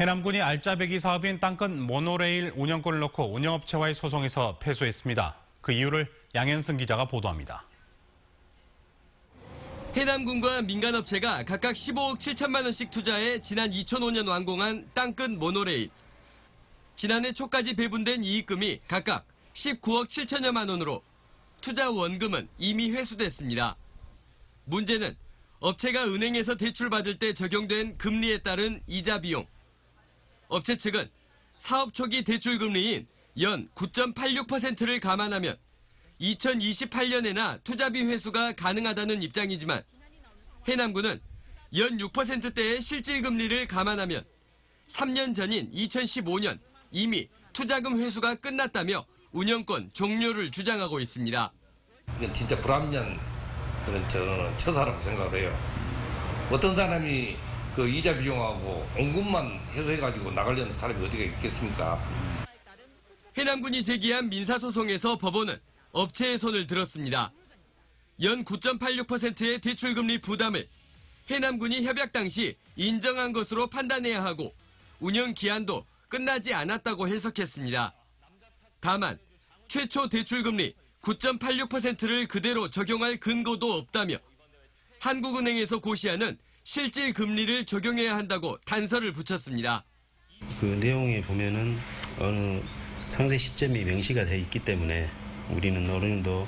해남군이 알짜배기 사업인 땅끝 모노레일 운영권을 놓고 운영업체와의 소송에서 패소했습니다. 그 이유를 양현승 기자가 보도합니다. 해남군과 민간업체가 각각 15억 7천만 원씩 투자해 지난 2005년 완공한 땅끝 모노레일. 지난해 초까지 배분된 이익금이 각각 19억 7천여만 원으로 투자 원금은 이미 회수됐습니다. 문제는 업체가 은행에서 대출받을 때 적용된 금리에 따른 이자 비용. 업체 측은 사업 초기 대출 금리인 연 9.86%를 감안하면 2028년에나 투자비 회수가 가능하다는 입장이지만 해남군은 연 6%대의 실질 금리를 감안하면 3년 전인 2015년 이미 투자금 회수가 끝났다며 운영권 종료를 주장하고 있습니다. 이건 진짜 불합리한 그런 저는 처사라고 생각을 해요. 어떤 사람이 그 이자 비용하고 원금만 해소해가지고 나가려는 사람이 어디가 있겠습니까? 해남군이 제기한 민사소송에서 법원은 업체의 손을 들었습니다. 연 9.86%의 대출금리 부담을 해남군이 협약 당시 인정한 것으로 판단해야 하고 운영 기한도 끝나지 않았다고 해석했습니다. 다만 최초 대출금리 9.86%를 그대로 적용할 근거도 없다며 한국은행에서 고시하는 실질 금리를 적용해야 한다고 단서를 붙였습니다. 그 내용에 보면은 어느 상세 시점이 명시가 돼 있기 때문에 우리는 어느 정도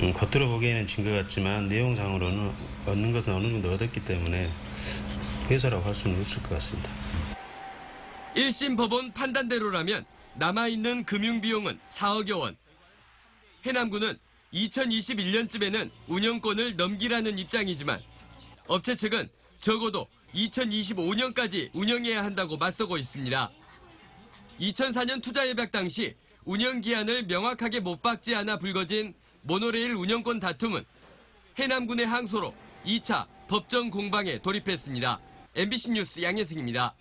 음, 겉으로 보기에는 진 것 같지만 내용상으로는 얻는 것은 어느 정도 얻었기 때문에 회사라고 할 수는 없을 것 같습니다. 1심 법원 판단대로라면 남아있는 금융비용은 4억여 원. 해남군은 2021년쯤에는 운영권을 넘기라는 입장이지만 업체 측은 적어도 2025년까지 운영해야 한다고 맞서고 있습니다. 2004년 투자협약 당시 운영 기한을 명확하게 못 박지 않아 불거진 모노레일 운영권 다툼은 해남군의 항소로 2차 법정 공방에 돌입했습니다. MBC 뉴스 양혜승입니다.